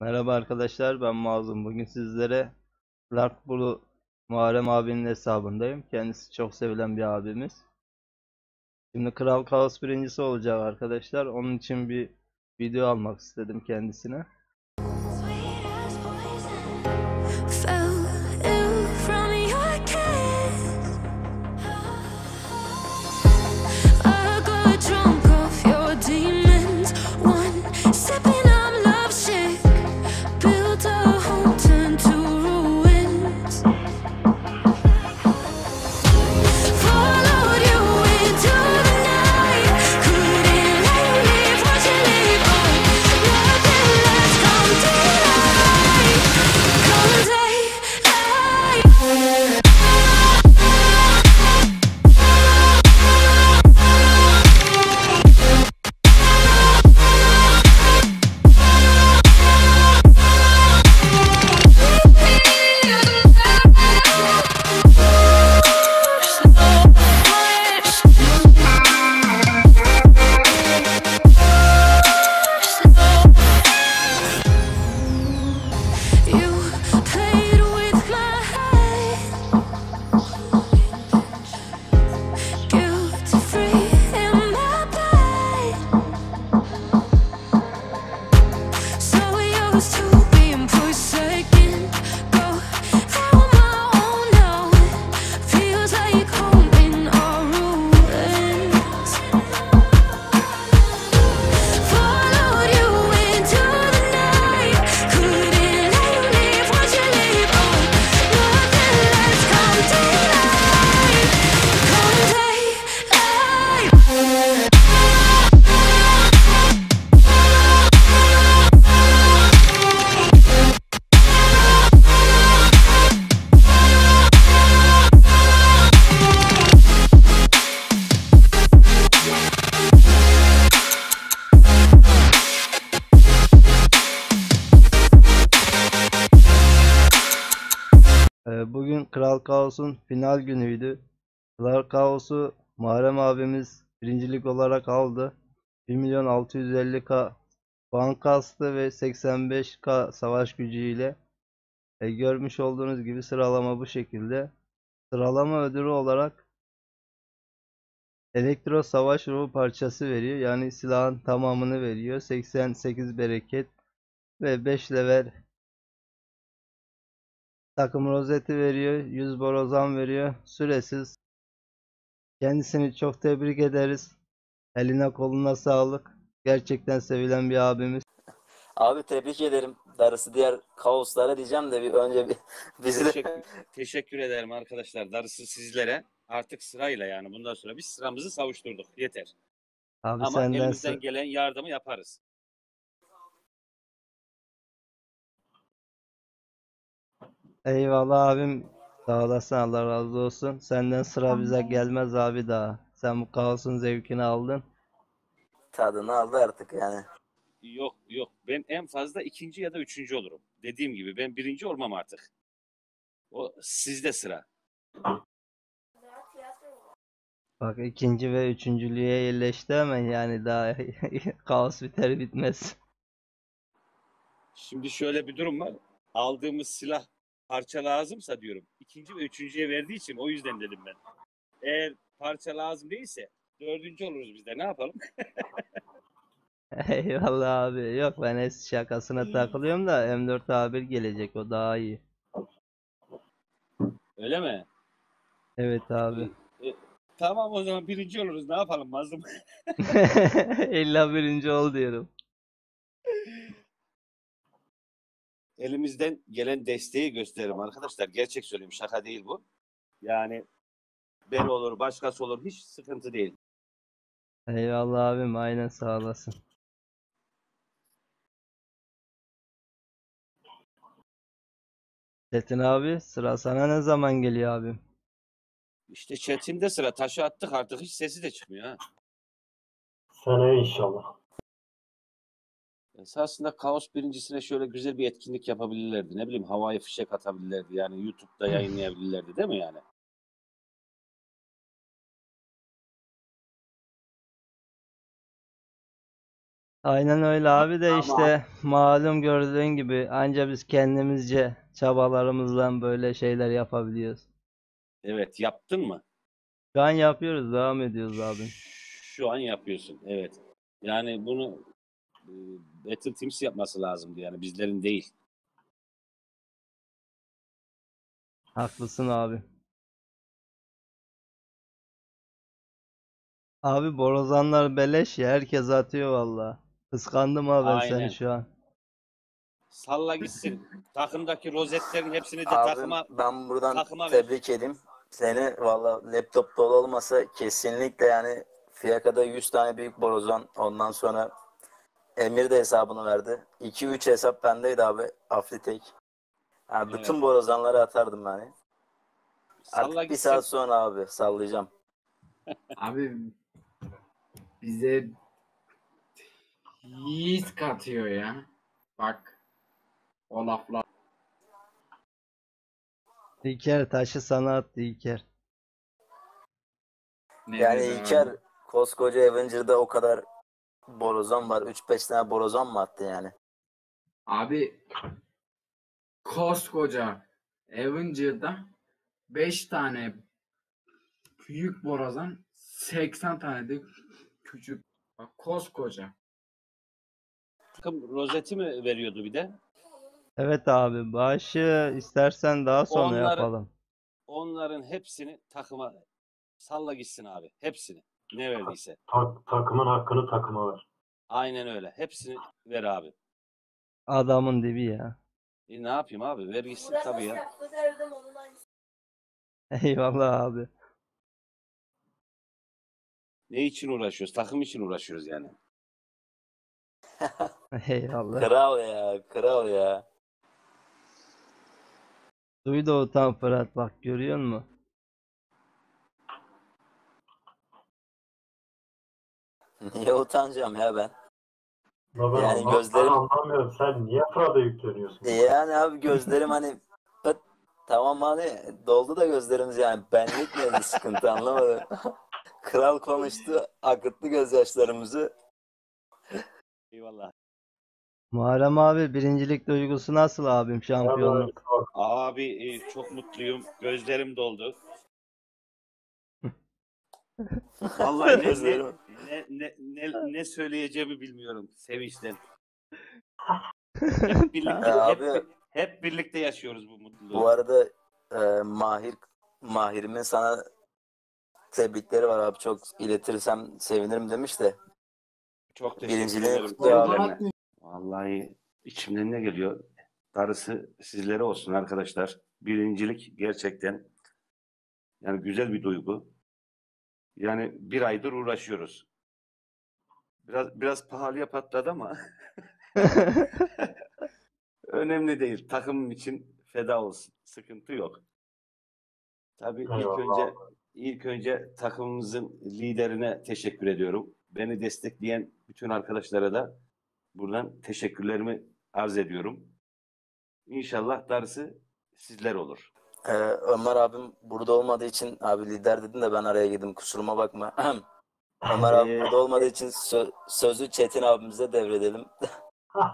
Merhaba arkadaşlar ben Mazlum. Bugün sizlere Lark Blue Muharrem abinin hesabındayım. Kendisi çok sevilen bir abimiz. Şimdi Kral Kaos birincisi olacak arkadaşlar. Onun için bir video almak istedim kendisine. Kaos'un final günüydü. Kral Kaos'u Muharrem abimiz birincilik olarak aldı. 1 milyon 650k puan ve 85k savaş gücüyle e, görmüş olduğunuz gibi sıralama bu şekilde. Sıralama ödülü olarak elektro savaş ruhu parçası veriyor. Yani silahın tamamını veriyor. 88 bereket ve 5 level takım rozeti veriyor. 100 borazan veriyor. Süresiz. Kendisini çok tebrik ederiz. Eline koluna sağlık. Gerçekten sevilen bir abimiz. Abi tebrik ederim. Darısı diğer kaoslara diyeceğim de bir önce bir bizi de Teşekkür, teşekkür ederim arkadaşlar. Darısı sizlere. Artık sırayla yani bundan sonra biz sıramızı savuşturduk. Yeter. Abi Ama senden elimizden gelen yardımı yaparız. Eyvallah abim. Sağ olasın Allah razı olsun. Senden sıra bize gelmez abi daha. Sen bu kaosun zevkini aldın. tadını aldı artık yani. Yok yok. Ben en fazla ikinci ya da üçüncü olurum. Dediğim gibi ben birinci olmam artık. O sizde sıra. Bak ikinci ve üçüncülüğe yerleşti hemen yani daha kaos biter bitmez. Şimdi şöyle bir durum var. Aldığımız silah parça lazımsa diyorum. İkinci ve üçüncüye verdiği için o yüzden dedim ben. Eğer parça lazım değilse dördüncü oluruz biz de. Ne yapalım? Eyvallah abi. Yok ben es şakasına takılıyorum da M4 A1 gelecek o daha iyi. Öyle mi? Evet abi. Tamam o zaman birinci oluruz. Ne yapalım Mazlum? İlla birinci ol diyorum. Elimizden gelen desteği gösteririm arkadaşlar. Gerçek söyleyeyim şaka değil bu. Yani ben olur başkası olur hiç sıkıntı değil. Eyvallah abim aynen sağ olasın. Çetin abi sıra sana ne zaman geliyor abim? İşte Çetin'de sıra taşı attık artık hiç sesi de çıkmıyor ha. Seneye inşallah. Esasında Kaos birincisine şöyle güzel bir etkinlik yapabilirlerdi. Ne bileyim havai fişek atabilirlerdi. Yani YouTube'da yayınlayabilirlerdi değil mi yani? Aynen öyle abi de Ama- işte malum gördüğün gibi anca biz kendimizce çabalarımızla böyle şeyler yapabiliyoruz. Evet yaptın mı? Şu an yapıyoruz, devam ediyoruz abi. Şu an yapıyorsun. Evet. Yani bunu Battle Teams yapması lazımdı yani bizlerin değil. Haklısın abi. Abi borazanlar beleş ya herkes atıyor valla. Kıskandım ha ben seni şu an. Salla gitsin. Takımdaki rozetlerin hepsini de Abi takıma ben buradan takıma ver. tebrik edeyim. Seni valla laptop dolu olmasa kesinlikle yani Fiyaka'da 100 tane büyük borazan ondan sonra Emir de hesabını verdi. 2-3 hesap bendeydi abi. Aflitek. Yani Evet. bütün borazanları atardım yani. Artık salla bir gitsin. saat sonra abi sallayacağım. Abi bize his katıyor ya. Bak o laflar. İlker taşı sana attı İlker. Ne Yani dedi İlker koskoca Avenger'da o kadar borazan var. 3-5 tane borazan mı attı yani? Abi koskoca Avenger'da 5 tane büyük borazan 80 tane de küçük. Bak koskoca. Takım rozeti mi veriyordu bir de? Evet abi başı istersen daha sonra Onları- yapalım. Onların hepsini takıma salla gitsin abi. Hepsini. Ne verdiyse. Tak- takımın hakkını takıma ver. Aynen öyle. Hepsini ver abi. Adamın dibi ya. E ne yapayım abi? Ver gitsin tabii ya. Eyvallah abi. Ne için uğraşıyoruz? Takım için uğraşıyoruz yani. Eyvallah. Kral ya, kral ya. Duydu o tam Fırat bak görüyor musun? Niye utanacağım ya ben? Ya ben Yani anlam- gözlerim- ben anlamıyorum. Sen niye Fırat'a yükleniyorsun? E Yani abi gözlerim hani pıt, tamam hani doldu da gözlerimiz yani benlik mi sıkıntı anlamadım. Kral konuştu, akıttı gözyaşlarımızı. Eyvallah. Muharrem abi birincilik duygusu nasıl abim şampiyonluk? Abi e, çok mutluyum. Gözlerim doldu. Vallahi ne, ne, ne, ne, ne, ne söyleyeceğimi bilmiyorum sevinçten. Hep birlikte, Ya hep, abi- hep birlikte yaşıyoruz bu mutluluğu. Bu arada e, Mahir Mahir'imin sana tebrikleri var abi çok iletirsem sevinirim demiş de. Çok teşekkür Birinciliği ederim. kutluyor abi. Tebriklerine. Vallahi içimden ne geliyor? Darısı sizlere olsun arkadaşlar. Birincilik gerçekten yani güzel bir duygu. Yani bir aydır uğraşıyoruz. Biraz biraz pahalıya patladı ama önemli değil. Takımım için feda olsun. Sıkıntı yok. Tabii ilk Eyvallah. önce ilk önce takımımızın liderine teşekkür ediyorum. Beni destekleyen bütün arkadaşlara da buradan teşekkürlerimi arz ediyorum. İnşallah darısı sizler olur. E, Ömer abim burada olmadığı için abi lider dedin de ben araya girdim kusuruma bakma. Ömer abi Ee, burada olmadığı için sö- sözü Çetin abimize devredelim.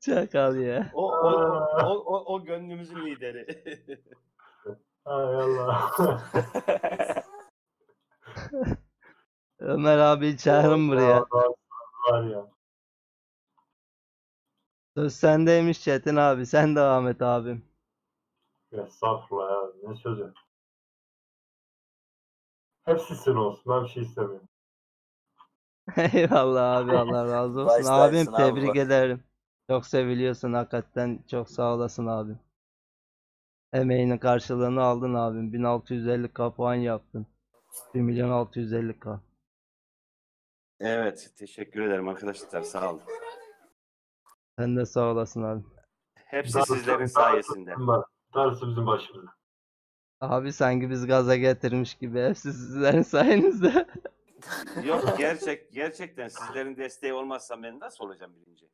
Çakal ya. O, o, o, o, o gönlümüzün lideri. Hay Allah. Ömer abi çağırın buraya. Var ya. Söz sendeymiş Çetin abi. Sen devam et abim. Estağfurullah ya. Ne sözü. Hepsi sizin olsun. Ben bir şey istemiyorum. Eyvallah abi Allah razı olsun. Abim abi tebrik bak. ederim. Çok seviliyorsun hakikaten. Çok sağ olasın abim. Emeğinin karşılığını aldın abim. 1650k puan yaptın. 1 milyon 650k. evet, teşekkür ederim arkadaşlar. Sağ olun. Sen de sağ olasın abi. Hepsi Darısı- sizlerin darısı sayesinde. bizim Darısı bizim başımıza. Abi sanki biz gaza getirmiş gibi. Hepsi sizlerin sayenizde. Yok gerçek gerçekten sizlerin desteği olmazsa ben nasıl olacağım birinci?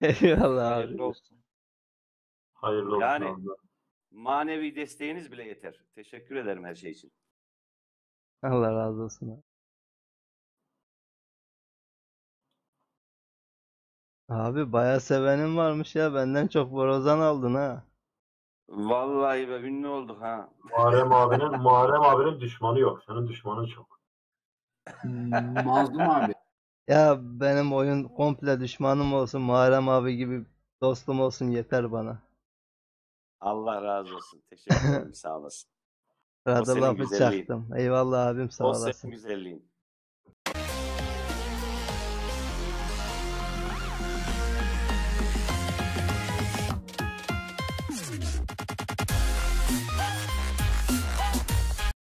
Eyvallah abi. Hayırlı olsun. Hayırlı olsun. Yani- abi. Manevi desteğiniz bile yeter. Teşekkür ederim her şey için. Allah razı olsun. abi. Abi bayağı sevenin varmış ya. Benden çok borazan aldın ha. Vallahi be ünlü olduk ha. Muharrem abinin, Muharrem abinin düşmanı yok. Senin düşmanın çok. Mazlum abi. Ya benim oyun komple düşmanım olsun. Muharrem abi gibi dostum olsun yeter bana. Allah razı olsun. Teşekkür ederim. Sağ olasın. Sırada senin güzelliğin. çaktım. Eyvallah abim sağ O olasın. senin güzelliğin.